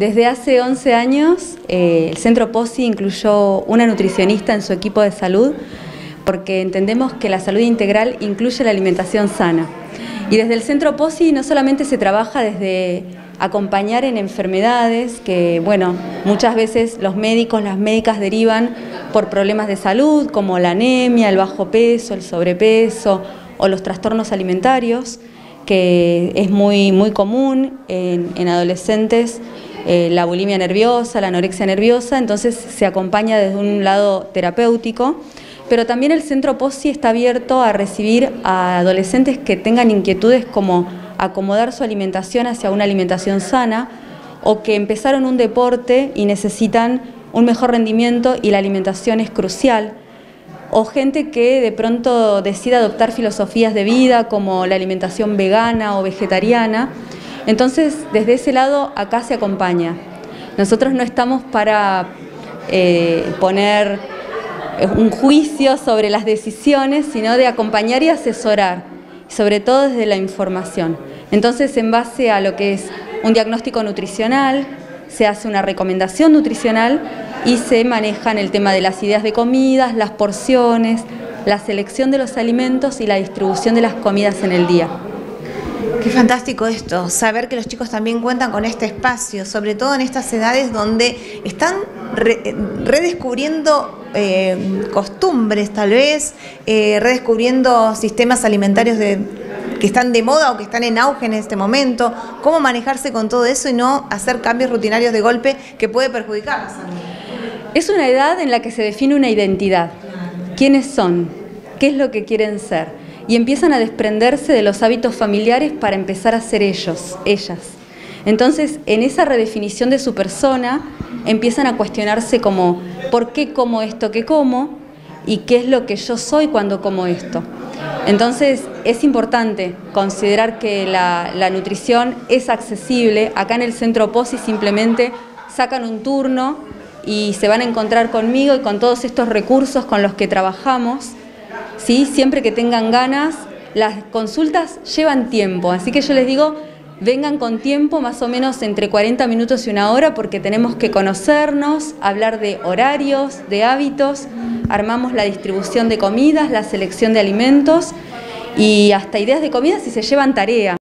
Desde hace 11 años eh, el Centro POSI incluyó una nutricionista en su equipo de salud porque entendemos que la salud integral incluye la alimentación sana. Y desde el Centro POSI no solamente se trabaja desde acompañar en enfermedades que, bueno, muchas veces los médicos, las médicas derivan por problemas de salud como la anemia, el bajo peso, el sobrepeso o los trastornos alimentarios, que es muy, muy común en, adolescentes, eh, la bulimia nerviosa, la anorexia nerviosa, entonces se acompaña desde un lado terapéutico, pero también el centro POSI está abierto a recibir a adolescentes que tengan inquietudes como acomodar su alimentación hacia una alimentación sana o que empezaron un deporte y necesitan un mejor rendimiento y la alimentación es crucial o gente que de pronto decide adoptar filosofías de vida como la alimentación vegana o vegetariana. Entonces, desde ese lado, acá se acompaña. Nosotros no estamos para eh, poner un juicio sobre las decisiones, sino de acompañar y asesorar, sobre todo desde la información. Entonces, en base a lo que es un diagnóstico nutricional, se hace una recomendación nutricional y se manejan el tema de las ideas de comidas, las porciones, la selección de los alimentos y la distribución de las comidas en el día. Qué fantástico esto, saber que los chicos también cuentan con este espacio, sobre todo en estas edades donde están redescubriendo eh, costumbres tal vez, eh, redescubriendo sistemas alimentarios que están de moda o que están en auge en este momento, cómo manejarse con todo eso y no hacer cambios rutinarios de golpe que puede perjudicar. Es una edad en la que se define una identidad. ¿Quiénes son? ¿Qué es lo que quieren ser? Y empiezan a desprenderse de los hábitos familiares para empezar a ser ellos, ellas. Entonces, en esa redefinición de su persona, empiezan a cuestionarse como, ¿por qué como esto que como? ¿Y qué es lo que yo soy cuando como esto? Entonces, es importante considerar que la, la nutrición es accesible. Acá en el centro POSI simplemente sacan un turno y se van a encontrar conmigo y con todos estos recursos con los que trabajamos. ¿Sí? Siempre que tengan ganas, las consultas llevan tiempo, así que yo les digo, vengan con tiempo, más o menos entre 40 minutos y una hora, porque tenemos que conocernos, hablar de horarios, de hábitos, armamos la distribución de comidas, la selección de alimentos y hasta ideas de comidas si se llevan tarea.